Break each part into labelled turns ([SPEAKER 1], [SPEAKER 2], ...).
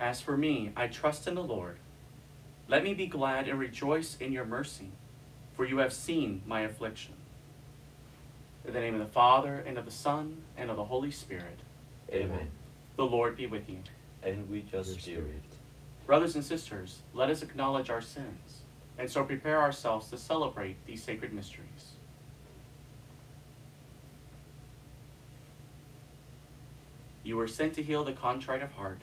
[SPEAKER 1] As for me, I trust in the Lord. Let me be glad and rejoice in your mercy, for you have seen my affliction. In the name of the Father, and of the Son, and of the Holy Spirit.
[SPEAKER 2] Amen.
[SPEAKER 1] The Lord be with you.
[SPEAKER 2] And with your spirit.
[SPEAKER 1] Brothers and sisters, let us acknowledge our sins, and so prepare ourselves to celebrate these sacred mysteries. You were sent to heal the contrite of heart.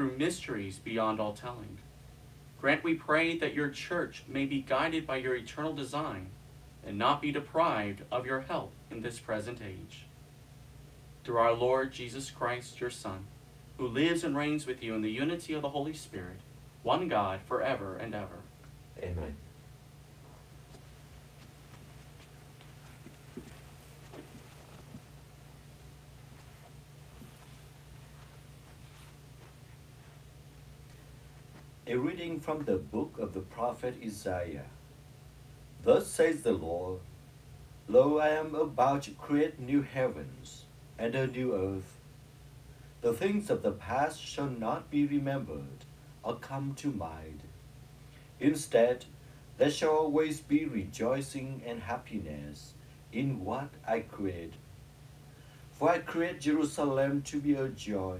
[SPEAKER 1] through mysteries beyond all telling, grant, we pray, that your church may be guided by your eternal design and not be deprived of your help in this present age. Through our Lord Jesus Christ, your Son, who lives and reigns with you in the unity of the Holy Spirit, one God, forever and ever.
[SPEAKER 2] Amen. A reading from the book of the prophet Isaiah. Thus says the Lord Lo, I am about to create new heavens and a new earth. The things of the past shall not be remembered or come to mind. Instead, there shall always be rejoicing and happiness in what I create. For I create Jerusalem to be a joy,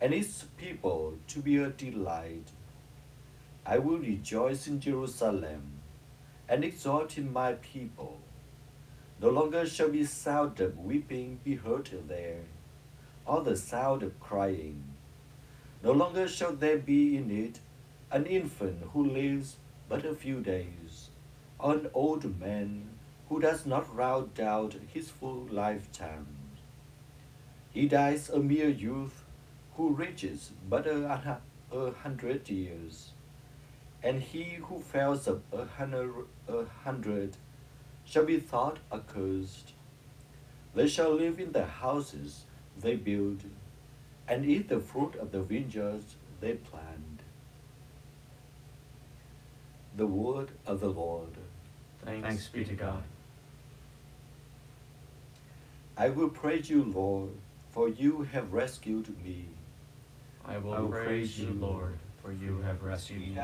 [SPEAKER 2] and its people to be a delight. I will rejoice in Jerusalem and exalt in my people. No longer shall be sound of weeping be heard there, or the sound of crying. No longer shall there be in it an infant who lives but a few days, or an old man who does not round out his full lifetime. He dies a mere youth who reaches but a, a hundred years and he who fails of a hundred, a hundred shall be thought accursed. They shall live in the houses they build, and eat the fruit of the vineyards they plant. The word of the Lord.
[SPEAKER 1] Thanks, be to God.
[SPEAKER 2] I will praise you, Lord, for you have rescued me.
[SPEAKER 1] I will, I will praise you, Lord, for you have rescued me.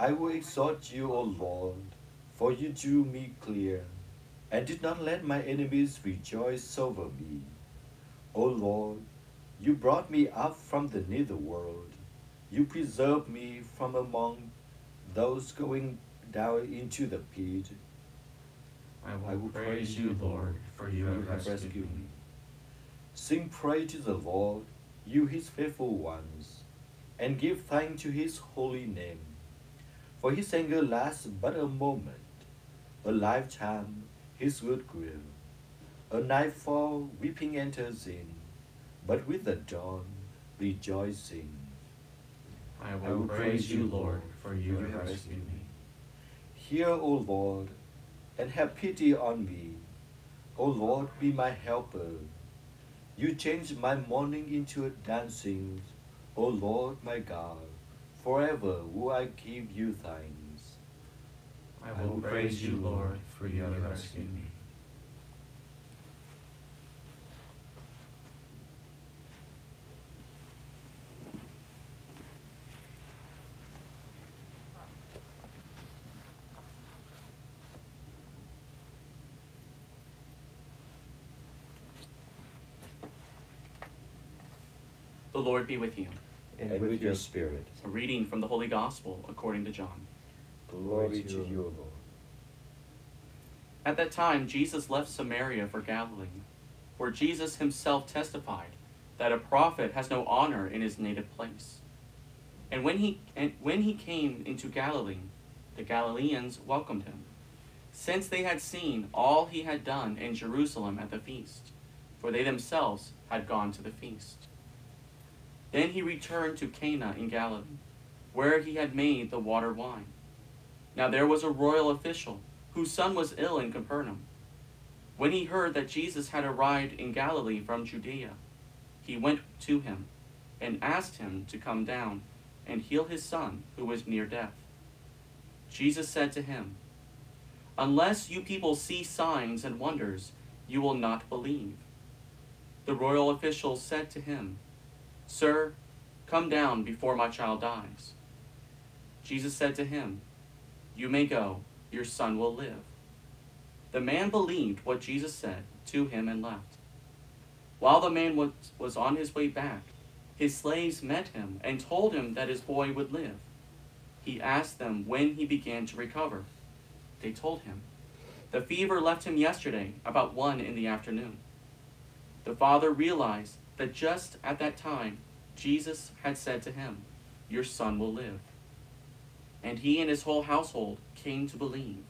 [SPEAKER 2] I will exalt you, O Lord, for you drew me clear, and did not let my enemies rejoice over me. O Lord, you brought me up from the nether world. You preserved me from among those going down into the pit.
[SPEAKER 1] I will, I will praise you, Lord, for you, have, have rescued, rescued me.
[SPEAKER 2] Sing praise to the Lord, you his faithful ones, and give thanks to his holy name. For his anger lasts but a moment, a lifetime his good will. A nightfall weeping enters in, but with the dawn rejoicing.
[SPEAKER 1] I will, I will praise you, Lord, for you have rescued me.
[SPEAKER 2] Hear, O Lord, and have pity on me. O Lord, be my helper. You change my mourning into a dancing, O Lord my God. Forever will I give you thanks.
[SPEAKER 1] I will praise you, Lord, for you have rescued me. The Lord be with you
[SPEAKER 2] and, and with your spirit.
[SPEAKER 1] A reading from the Holy Gospel according to John.
[SPEAKER 2] Glory to you, Lord.
[SPEAKER 1] At that time, Jesus left Samaria for Galilee, where Jesus himself testified that a prophet has no honor in his native place. And when he, and when he came into Galilee, the Galileans welcomed him, since they had seen all he had done in Jerusalem at the feast, for they themselves had gone to the feast. Then he returned to Cana in Galilee, where he had made the water wine. Now there was a royal official whose son was ill in Capernaum. When he heard that Jesus had arrived in Galilee from Judea, he went to him and asked him to come down and heal his son who was near death. Jesus said to him, Unless you people see signs and wonders, you will not believe. The royal official said to him, Sir, come down before my child dies. Jesus said to him, You may go, your son will live. The man believed what Jesus said to him and left. While the man was, on his way back, his slaves met him and told him that his boy would live. He asked them when he began to recover. They told him, The fever left him yesterday, about one in the afternoon. The father realized that just at that time, Jesus had said to him, Your son will live. And he and his whole household came to believe.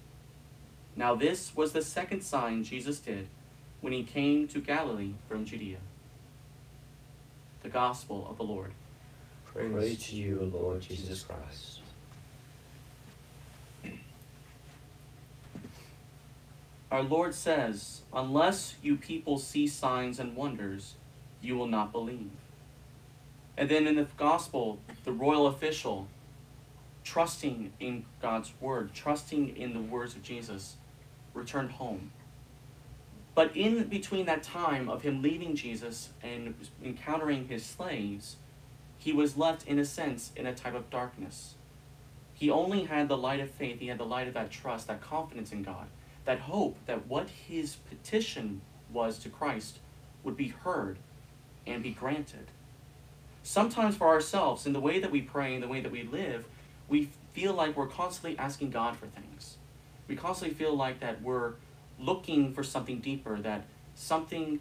[SPEAKER 1] Now, this was the second sign Jesus did when he came to Galilee from Judea. The Gospel of the Lord.
[SPEAKER 3] Praise, Praise to you, Lord Jesus Christ.
[SPEAKER 1] Our Lord says, Unless you people see signs and wonders, you will not believe. And then in the Gospel, the royal official, trusting in God's word, trusting in the words of Jesus, returned home. But in between that time of him leaving Jesus and encountering his slaves, he was left, in a sense, in a type of darkness. He only had the light of faith, he had the light of that trust, that confidence in God, that hope that what his petition was to Christ would be heard and be granted. Sometimes for ourselves, in the way that we pray, in the way that we live, we feel like we're constantly asking God for things. We constantly feel like that we're looking for something deeper, that something,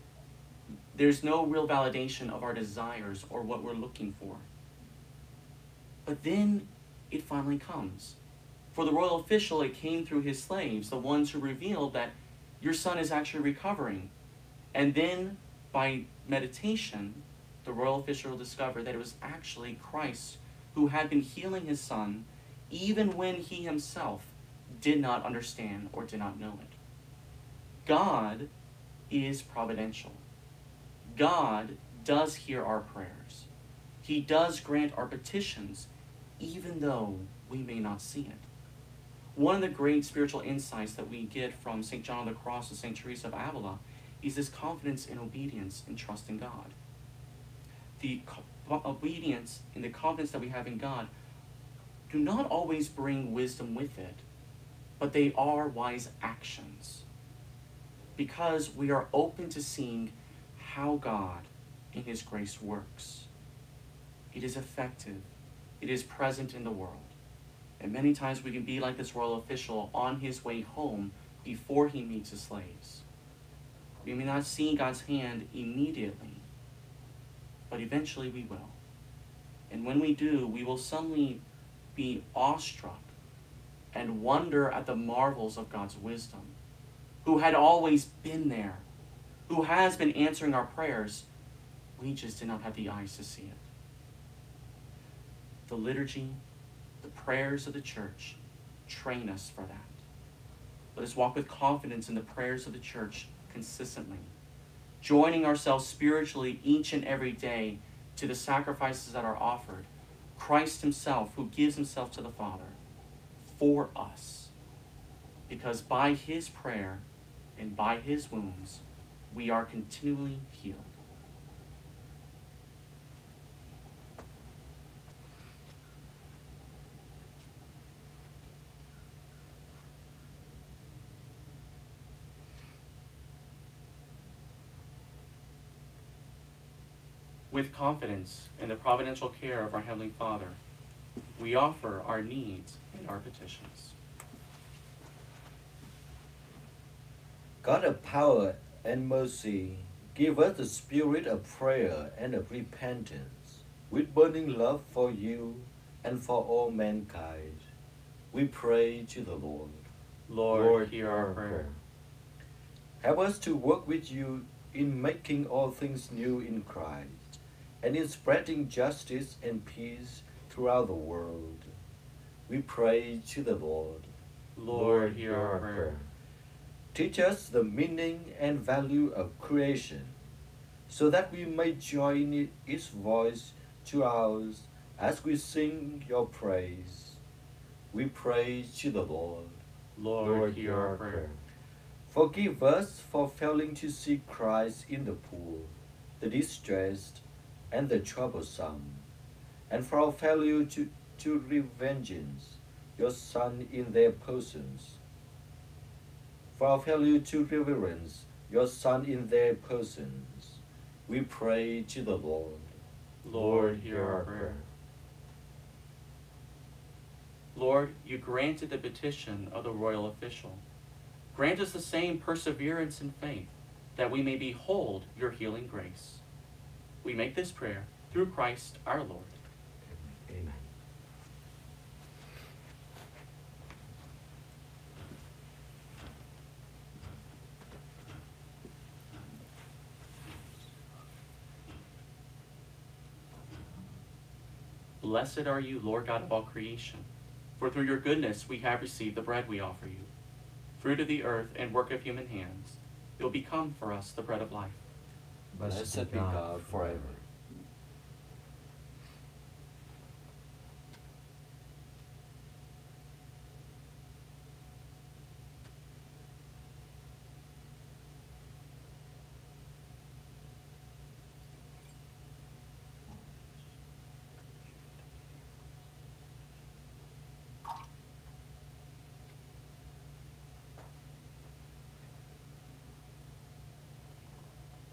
[SPEAKER 1] there's no real validation of our desires or what we're looking for. But then it finally comes. For the royal official, it came through his slaves, the ones who revealed that your son is actually recovering. And then by meditation, the royal official discovered that it was actually Christ who had been healing his son even when he himself did not understand or did not know it. God is providential. God does hear our prayers. He does grant our petitions, even though we may not see it. One of the great spiritual insights that we get from St. John of the Cross and St. Teresa of Avila is this confidence in obedience and trust in God. The uh, obedience and the confidence that we have in God do not always bring wisdom with it, but they are wise actions because we are open to seeing how God in His grace works. It is effective, it is present in the world. And many times we can be like this royal official on his way home before he meets his slaves. We may not see God's hand immediately, but eventually we will. And when we do, we will suddenly be awestruck and wonder at the marvels of God's wisdom who had always been there, who has been answering our prayers. We just did not have the eyes to see it. The liturgy, the prayers of the church train us for that. Let us walk with confidence in the prayers of the church consistently, joining ourselves spiritually each and every day to the sacrifices that are offered. Christ Himself, who gives Himself to the Father for us. Because by His prayer, and by his wounds we are continually healed. With confidence in the providential care of our Heavenly Father, we offer our needs and our petitions.
[SPEAKER 2] God of power and mercy, give us the spirit of prayer and of repentance, with burning love for you and for all mankind. We pray to the Lord.
[SPEAKER 1] Lord, Lord hear our prayer.
[SPEAKER 2] Help us to work with you in making all things new in Christ, and in spreading justice and peace throughout the world. We pray to the Lord.
[SPEAKER 1] Lord, hear our prayer.
[SPEAKER 2] Teach us the meaning and value of creation, so that we may join its voice to ours as we sing your praise. We pray to the Lord.
[SPEAKER 1] Lord, hear our prayer.
[SPEAKER 2] Forgive us for failing to see Christ in the poor, the distressed, and the troublesome, and for our failure to, to revengeance your Son in their persons. For our failure to reverence your Son in their persons, we pray to the Lord.
[SPEAKER 1] Lord, hear our prayer. Lord, you granted the petition of the royal official. Grant us the same perseverance and faith, that we may behold your healing grace. We make this prayer through Christ our Lord.
[SPEAKER 3] Amen.
[SPEAKER 1] Blessed are you, Lord God of all creation, for through your goodness we have received the bread we offer you. Fruit of the earth and work of human hands, it will become for us the bread of life.
[SPEAKER 2] Blessed be God forever.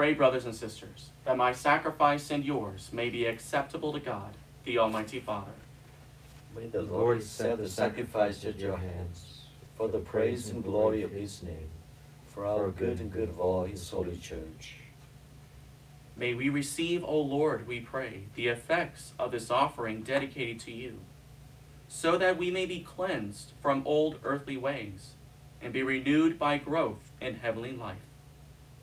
[SPEAKER 1] Pray, brothers and sisters, that my sacrifice and yours may be acceptable to God, the Almighty Father.
[SPEAKER 2] May the Lord accept the sacrifice at your hands for the praise and glory of his name, for our good and good of all his holy church.
[SPEAKER 1] May we receive, O Lord, we pray, the effects of this offering dedicated to you, so that we may be cleansed from old earthly ways and be renewed by growth in heavenly life.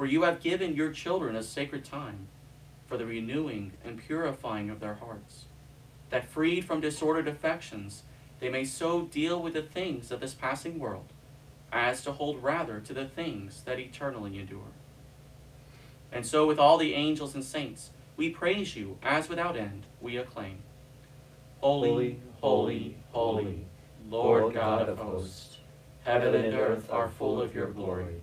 [SPEAKER 1] For you have given your children a sacred time for the renewing and purifying of their hearts, that freed from disordered affections, they may so deal with the things of this passing world as to hold rather to the things that eternally endure. And so, with all the angels and saints, we praise you as without end we acclaim. Holy, holy, holy, Lord God of hosts, heaven and earth are full of your glory.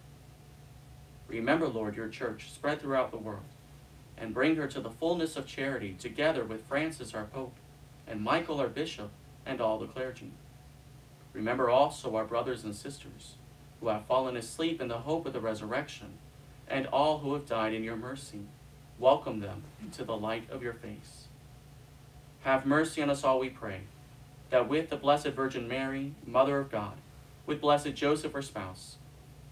[SPEAKER 1] Remember, Lord, your church spread throughout the world, and bring her to the fullness of charity, together with Francis our Pope, and Michael our Bishop, and all the clergy. Remember also our brothers and sisters, who have fallen asleep in the hope of the resurrection, and all who have died in your mercy. Welcome them into the light of your face. Have mercy on us all, we pray, that with the Blessed Virgin Mary, Mother of God, with blessed Joseph, her spouse,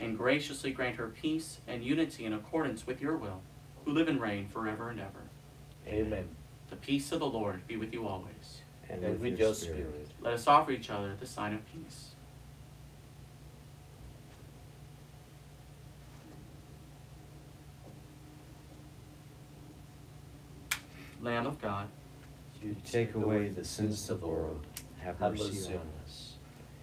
[SPEAKER 1] and graciously grant her peace and unity in accordance with your will, who live and reign forever and ever.
[SPEAKER 2] Amen.
[SPEAKER 1] The peace of the Lord be with you always.
[SPEAKER 2] And with your spirit.
[SPEAKER 1] Let us offer each other the sign of peace. Lamb of God,
[SPEAKER 3] You take away the sins of the world, have
[SPEAKER 2] Have
[SPEAKER 3] mercy
[SPEAKER 2] mercy
[SPEAKER 3] on
[SPEAKER 2] on
[SPEAKER 3] us.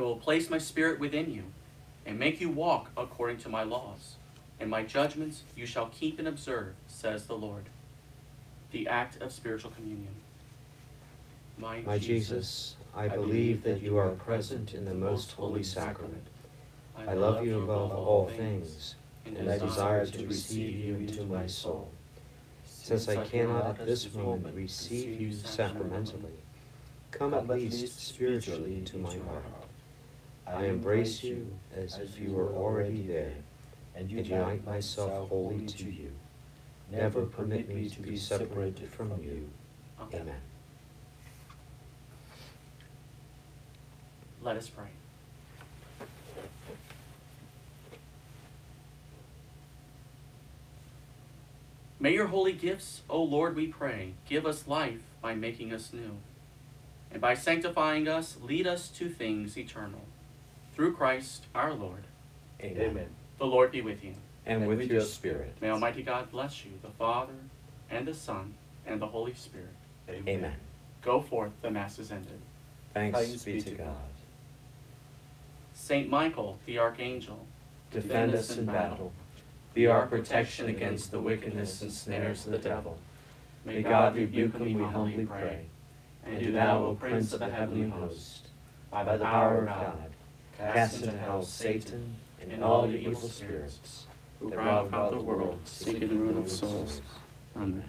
[SPEAKER 1] I will place my spirit within you and make you walk according to my laws, and my judgments you shall keep and observe, says the Lord. The act of spiritual communion.
[SPEAKER 3] My Jesus, I believe that you are present in the most holy sacrament. I love you above all things, and I desire to receive you into my soul. Since I cannot at this moment receive you sacramentally, come at least spiritually into my heart. I embrace you as if you were already there, and unite myself wholly to you. Never permit me to be separated from you. Amen.
[SPEAKER 1] Let us pray. May your holy gifts, O Lord, we pray, give us life by making us new, and by sanctifying us, lead us to things eternal. Through Christ our Lord.
[SPEAKER 3] Amen.
[SPEAKER 1] The Lord be with you.
[SPEAKER 3] And with your spirit.
[SPEAKER 1] May Almighty God bless you, the Father, and the Son, and the Holy Spirit.
[SPEAKER 3] Amen.
[SPEAKER 1] Go forth, the Mass is ended.
[SPEAKER 3] Thanks be to God.
[SPEAKER 1] Saint Michael, the Archangel,
[SPEAKER 3] Defend us in battle. Be our protection against the wickedness and snares of the devil. May God rebuke him, we humbly pray. And do thou, O Prince of the heavenly host, by the power of God, cast into hell Satan and all the evil spirits
[SPEAKER 1] who prowl about the world, seeking the ruin of souls. Amen.